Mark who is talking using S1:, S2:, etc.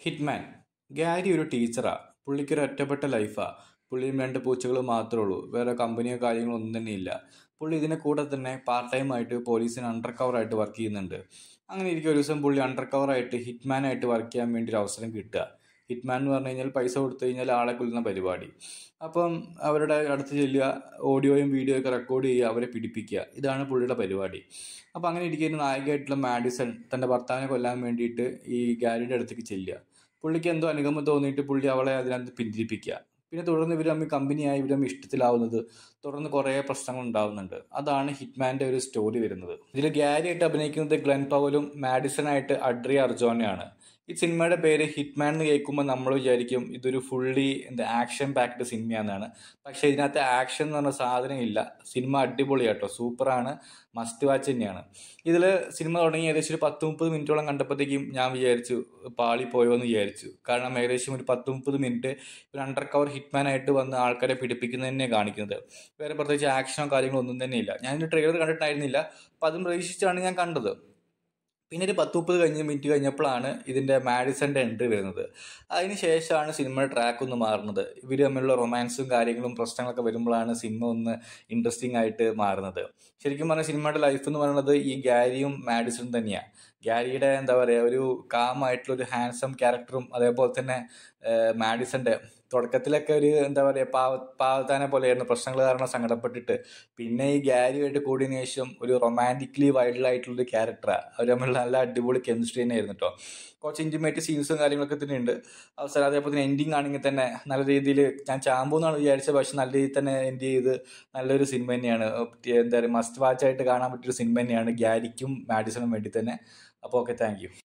S1: Hitman. Gary ഒരു ടീച്ചറാ. പുള്ളിക്കൊരു ഒറ്റപ്പെട്ട ലൈഫാ. പുള്ളിയും രണ്ട് പൂച്ചകളും മാത്രമേ ഉള്ളൂ. വേറെ കമ്പനിയോ കാര്യങ്ങളോ ഒന്നും തന്നെ ഇല്ല. പുള്ളി ഇതിനെ കൂടെ തന്നെ പാർട്ട് ടൈം ആയിട്ട് പോലീസിന് അണ്ടർ കവറായിട്ട് വർക്ക് ചെയ്യുന്നുണ്ട്. അങ്ങനെ ഇരിക്കും ഒരു ദിവസം പുള്ളി അണ്ടർ ഹിറ്റ്മാൻ ആയിട്ട് വർക്ക് ചെയ്യാൻ വേണ്ടി ഒരു അവസരം കിട്ടുക. ഹിറ്റ്മാൻ എന്ന് പറഞ്ഞു കഴിഞ്ഞാൽ പൈസ കൊടുത്തു കഴിഞ്ഞാൽ ആളെ കൊല്ലുന്ന പരിപാടി. അപ്പം അവരുടെ അടുത്ത് ചെല്ലുക ഓഡിയോയും വീഡിയോ ഒക്കെ റെക്കോർഡ് ചെയ്യുക അവരെ പിടിപ്പിക്കുക. ഇതാണ് പുള്ളിയുടെ പരിപാടി. അപ്പോൾ അങ്ങനെ ഇരിക്കുന്ന നായകമായിട്ടുള്ള മാഡിസൺ തന്റെ ഭർത്താവിനെ കൊല്ലാൻ വേണ്ടിയിട്ട് ഈ ഗാരിയുടെ അടുത്തേക്ക് ചെല്ലുക. പുള്ളിക്ക് എന്തോ അനുഗമം തോന്നിയിട്ട് പുള്ളി അവളെ അതിനകത്ത് പിന്തിരിപ്പിക്കുക. പിന്നെ തുടർന്ന് ഇവർ തമ്മിൽ കമ്പനിയായി ഇവർ ഇഷ്ടത്തിലാവുന്നത് തുടർന്ന് കുറേ പ്രശ്നങ്ങൾ ഉണ്ടാവുന്നുണ്ട്. അതാണ് ഹിറ്റ്മാന്റെ ഒരു സ്റ്റോറി വരുന്നത്. ഇതിൽ ഗ്യാരിയായിട്ട് അഭിനയിക്കുന്നത് ഗ്ലെൻ പവലും മാഡിസൺ ആയിട്ട് അഡ്രി അർജോനയാണ്. ഈ സിനിമയുടെ പേര് ഹിറ്റ്മാൻ എന്ന് കേൾക്കുമ്പോൾ നമ്മൾ വിചാരിക്കും ഇതൊരു ഫുള്ളി എന്താ ആക്ഷൻ പാക്ഡ് സിനിമയാണെന്നാണ്. പക്ഷേ ഇതിനകത്ത് ആക്ഷൻ എന്ന് പറഞ്ഞ സാധനം ഇല്ല. സിനിമ അടിപൊളിയാട്ടോ. സൂപ്പറാണ്. മസ്റ്റ് വാച്ച് തന്നെയാണ്. ഇതിൽ സിനിമ തുടങ്ങി ഏകദേശം ഒരു പത്ത് മുപ്പത് മിനിറ്റോളം കണ്ടപ്പോഴത്തേക്കും ഞാൻ വിചാരിച്ചു പാളി പോയോ എന്ന് വിചാരിച്ചു. കാരണം ഏകദേശം ഒരു പത്ത് മുപ്പത് മിനിറ്റ് ഒരു അണ്ടർ കവർ ഹിറ്റ്മാൻ ആയിട്ട് വന്ന് ആൾക്കാരെ പിടിപ്പിക്കുന്നത് തന്നെ കാണിക്കുന്നത്. വേറെ പ്രത്യേകിച്ച് ആക്ഷനോ കാര്യങ്ങളോ ഒന്നും തന്നെ ഇല്ല. ഞാൻ ട്രെയിലർ കണ്ടിട്ടുണ്ടായിരുന്നില്ല അപ്പം അതും പ്രതീക്ഷിച്ചാണ് ഞാൻ കണ്ടത്. പിന്നെ ഒരു പത്ത് മുപ്പത് കഴിഞ്ഞ് മിനിറ്റ് കഴിഞ്ഞപ്പോഴാണ് ഇതിന്റെ മാഡിസന്റെ എൻട്രി വരുന്നത്. അതിന് ശേഷമാണ് സിനിമയുടെ ട്രാക്ക് ഒന്ന് മാറുന്നത്. ഇവർ തമ്മിലുള്ള റൊമാൻസും കാര്യങ്ങളും പ്രശ്നങ്ങളൊക്കെ വരുമ്പോഴാണ് സിനിമ ഒന്ന് ഇൻട്രസ്റ്റിംഗ് ആയിട്ട് മാറുന്നത്. ശരിക്കും പറഞ്ഞാൽ സിനിമയുടെ ലൈഫ് എന്ന് പറയുന്നത് ഈ ഗാരിയും മാഡിസണും തന്നെയാണ് ഗാരിയുടെ എന്താ പറയുക ഒരു കാമായിട്ടുള്ള ഒരു ഹാൻസം ക്യാരക്ടറും അതേപോലെ തന്നെ മാഡിസന്റെ തുടക്കത്തിലൊക്കെ ഒരു എന്താ പറയുക പാവ പാവത്താനെ പോലെയായിരുന്നു പ്രശ്നങ്ങൾ കാരണം സങ്കടപ്പെട്ടിട്ട്. പിന്നെ ഈ ഗ്യാരിയുമായിട്ട് കൂടിയതിനു ശേഷം ഒരു റൊമാന്റിക്കലി വൈൽഡ് ആയിട്ടുള്ള ഒരു ക്യാരക്ടറാണ് അവർ തമ്മിൽ നല്ല അടിപൊളി കെമിസ്ട്രി തന്നെ ആയിരുന്നു കേട്ടോ കുറച്ച് ഇന്റിമേറ്റ് സീൻസും കാര്യങ്ങളൊക്കെ തന്നെ ഉണ്ട്. അവസരം അതേപോലെ തന്നെ എൻഡിങ് ആണെങ്കിൽ തന്നെ നല്ല രീതിയിൽ ഞാൻ ചാമ്പൂ എന്നാണ് വിചാരിച്ചത്. പക്ഷെ നല്ല രീതിയിൽ തന്നെ എൻഡ് ചെയ്ത് നല്ലൊരു സിനിമ തന്നെയാണ്. എന്താ പറയുക മസ്റ്റ് വാച്ച് ആയിട്ട് കാണാൻ പറ്റിയൊരു സിനിമ തന്നെയാണ് ഗാരിക്കും മാഡിസണും വേണ്ടി തന്നെ. അപ്പോൾ ഓക്കെ താങ്ക്